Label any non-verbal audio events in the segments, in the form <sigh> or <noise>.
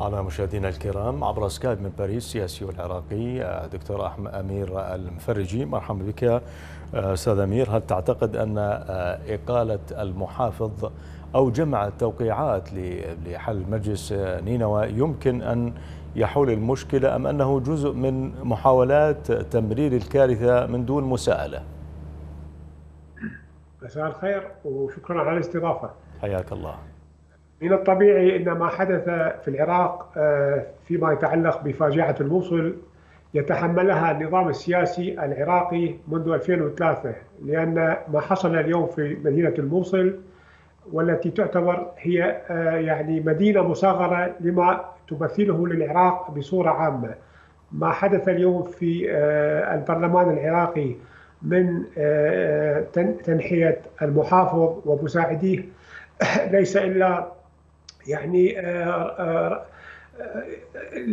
معنا مشاهدينا الكرام عبر سكايب من باريس السياسي والعراقي دكتور أحمد أمير المفرجي. مرحبا بك أستاذ أمير. هل تعتقد أن إقالة المحافظ أو جمع التوقيعات لحل مجلس نينوى يمكن أن يحول المشكلة أم أنه جزء من محاولات تمرير الكارثة من دون مساءلة؟ مساء الخير وشكرا على الاستضافة. حياك الله. من الطبيعي إن ما حدث في العراق فيما يتعلق بفاجعة الموصل يتحملها النظام السياسي العراقي منذ 2003 لأن ما حصل اليوم في مدينة الموصل والتي تعتبر هي يعني مدينة مصغرة لما تمثله للعراق بصورة عامة. ما حدث اليوم في البرلمان العراقي من تنحية المحافظ ومساعديه <coughs> ليس إلا يعني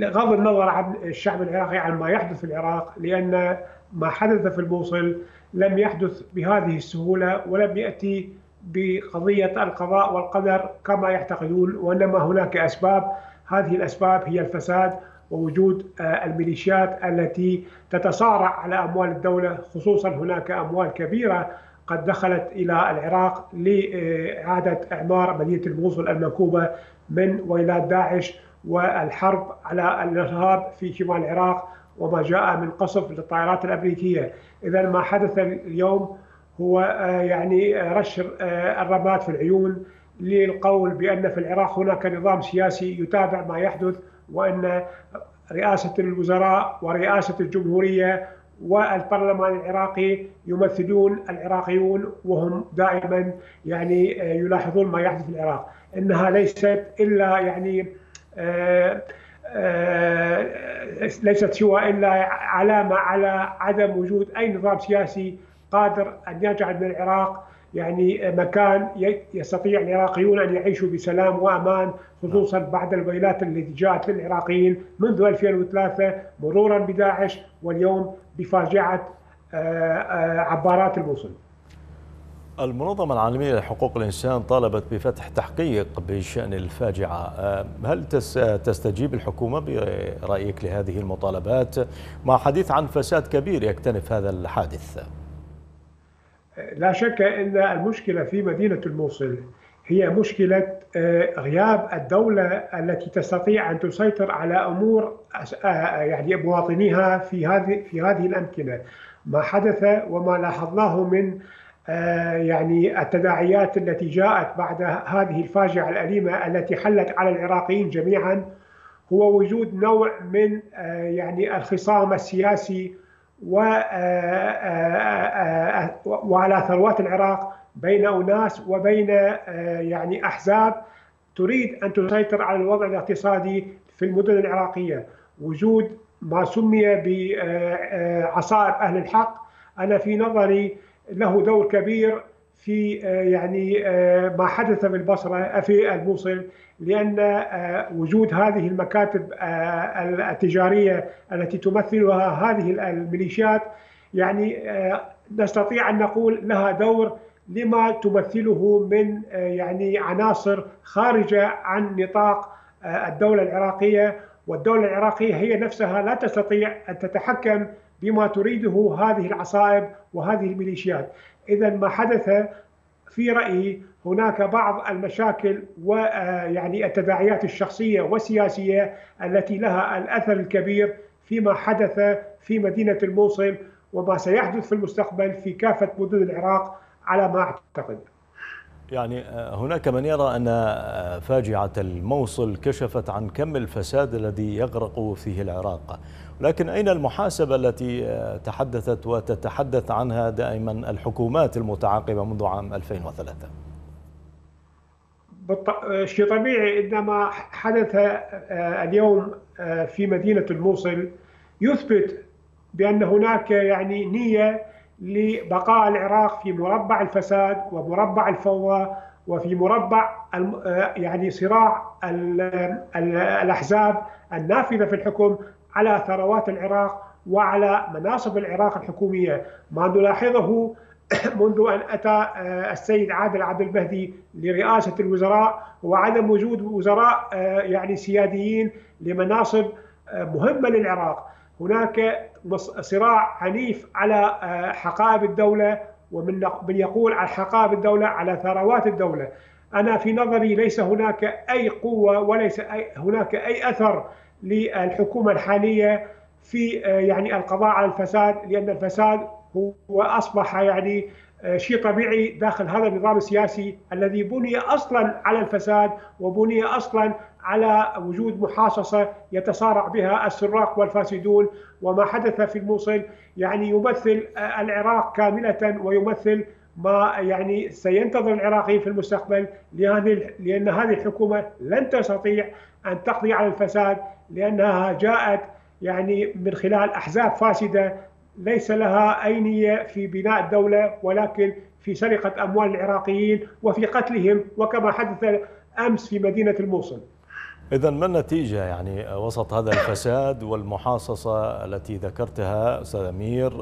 غض النظر عن الشعب العراقي عن ما يحدث في العراق لأن ما حدث في الموصل لم يحدث بهذه السهولة ولم يأتي بقضية القضاء والقدر كما يعتقدون وإنما هناك أسباب. هذه الأسباب هي الفساد ووجود الميليشيات التي تتصارع على أموال الدولة خصوصا هناك أموال كبيرة قد دخلت إلى العراق لإعادة إعمار مدينة الموصل المنكوبة من ويلات داعش والحرب على الإرهاب في شمال العراق وما جاء من قصف للطائرات الأمريكية، اذا ما حدث اليوم هو يعني رش الرماد في العيون للقول بأن في العراق هناك نظام سياسي يتابع ما يحدث وأن رئاسة الوزراء ورئاسة الجمهورية والبرلمان العراقي يمثلون العراقيون وهم دائما يعني يلاحظون ما يحدث في العراق. إنها ليست إلا يعني آآ آآ ليست سوى إلا علامة على عدم وجود أي نظام سياسي قادر أن يجعل من العراق يعني مكان يستطيع العراقيون أن يعيشوا بسلام وأمان خصوصا بعد الويلات التي جاءت للعراقيين منذ 2003 مرورا بداعش واليوم بفاجعة عبارات الموصل. المنظمة العالمية لحقوق الإنسان طالبت بفتح تحقيق بشأن الفاجعة. هل تستجيب الحكومة برأيك لهذه المطالبات؟ مع حديث عن فساد كبير يكتنف هذا الحادث. لا شك أن المشكلة في مدينة الموصل هي مشكلة غياب الدولة التي تستطيع أن تسيطر على أمور يعني مواطنيها في هذه في هذه الأمكنة. ما حدث وما لاحظناه من يعني التداعيات التي جاءت بعد هذه الفاجعة الأليمة التي حلت على العراقيين جميعا هو وجود نوع من يعني الخصام السياسي وعلى ثروات العراق بين أناس وبين يعني أحزاب تريد أن تسيطر على الوضع الاقتصادي في المدن العراقية. وجود ما سمي بعصائب أهل الحق أنا في نظري له دور كبير في يعني ما حدث في البصرة في الموصل لأن وجود هذه المكاتب التجارية التي تمثلها هذه الميليشيات يعني نستطيع أن نقول لها دور لما تمثله من يعني عناصر خارجة عن نطاق الدولة العراقية. والدولة العراقية هي نفسها لا تستطيع أن تتحكم بما تريده هذه العصائب وهذه الميليشيات. إذا ما حدث في رأيي هناك بعض المشاكل ويعني التداعيات الشخصية والسياسية التي لها الأثر الكبير فيما حدث في مدينة الموصل وما سيحدث في المستقبل في كافة مدن العراق على ما أعتقد. يعني هناك من يرى أن فاجعة الموصل كشفت عن كم الفساد الذي يغرق فيه العراق. لكن أين المحاسبة التي تحدثت وتتحدث عنها دائما الحكومات المتعاقبة منذ عام 2003 شيء طبيعي إنما حدث اليوم في مدينة الموصل يثبت بأن هناك يعني نية لبقاء العراق في مربع الفساد ومربع الفوضى وفي مربع يعني صراع الأحزاب النافذة في الحكم على ثروات العراق وعلى مناصب العراق الحكومية، ما نلاحظه <coughs> منذ أن أتى السيد عادل عبد المهدي لرئاسة الوزراء هو عدم وجود وزراء يعني سياديين لمناصب مهمة للعراق. هناك صراع عنيف على حقائب الدولة ومن من يقول على حقائب الدولة على ثروات الدولة. أنا في نظري ليس هناك أي قوة وليس أي هناك أي أثر للحكومة الحالية في يعني القضاء على الفساد لأن الفساد هو أصبح يعني شيء طبيعي داخل هذا النظام السياسي الذي بني أصلا على الفساد وبني أصلا على وجود محاصصة يتصارع بها السراق والفاسدون وما حدث في الموصل يعني يمثل العراق كاملة ويمثل ما يعني سينتظر العراقيين في المستقبل لأن هذه الحكومة لن تستطيع أن تقضي على الفساد لأنها جاءت يعني من خلال أحزاب فاسدة ليس لها اي نيه في بناء الدولة ولكن في سرقة أموال العراقيين وفي قتلهم وكما حدث أمس في مدينة الموصل. اذا ما النتيجة يعني وسط هذا الفساد والمحاصصة التي ذكرتها أستاذ أمير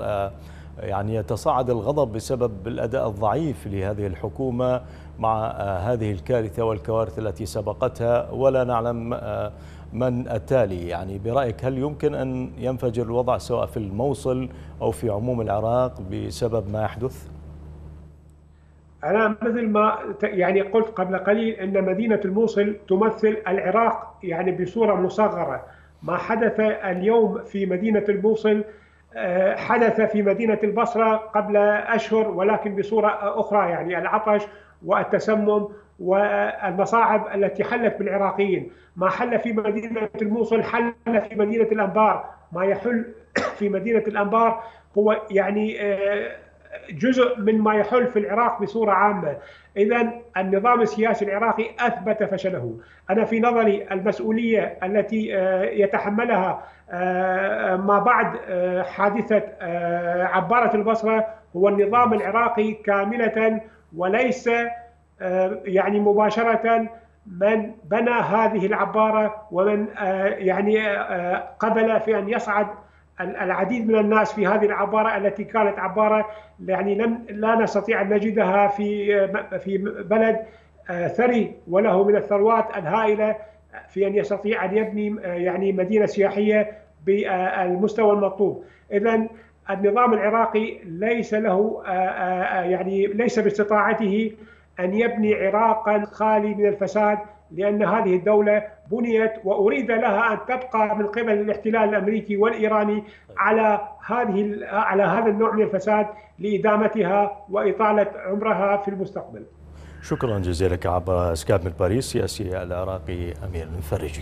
يعني يتصاعد الغضب بسبب الأداء الضعيف لهذه الحكومة مع هذه الكارثة والكوارث التي سبقتها ولا نعلم من التالي يعني برأيك هل يمكن أن ينفجر الوضع سواء في الموصل أو في عموم العراق بسبب ما يحدث؟ أنا مثل ما يعني قلت قبل قليل أن مدينة الموصل تمثل العراق يعني بصورة مصغرة. ما حدث اليوم في مدينة الموصل حدث في مدينة البصرة قبل أشهر ولكن بصورة أخرى يعني العطش والتسمم والمصاعب التي حلت بالعراقيين. ما حل في مدينة الموصل حل في مدينة الأنبار. ما يحل <coughs> في مدينة الأنبار هو يعني جزء من ما يحل في العراق بصورة عامة. إذا النظام السياسي العراقي أثبت فشله. أنا في نظري المسؤولية التي يتحملها ما بعد حادثة عبارة البصرة هو النظام العراقي كاملة وليس يعني مباشرة من بنى هذه العبارة ومن يعني قبل في أن يصعد العديد من الناس في هذه العبارة التي كانت عبارة يعني لم لا نستطيع أن نجدها في في بلد ثري وله من الثروات الهائلة في أن يستطيع أن يبني يعني مدينة سياحية بالمستوى المطلوب. إذا النظام العراقي ليس له يعني ليس باستطاعته أن يبني عراقا خالي من الفساد لأن هذه الدولة بنيت وأريد لها أن تبقى من قبل الاحتلال الأمريكي والإيراني على هذه على هذا النوع من الفساد لإدامتها وإطالة عمرها في المستقبل. شكرا جزيلا لك عبر سكاب من باريس سياسي العراقي أمير المفرجي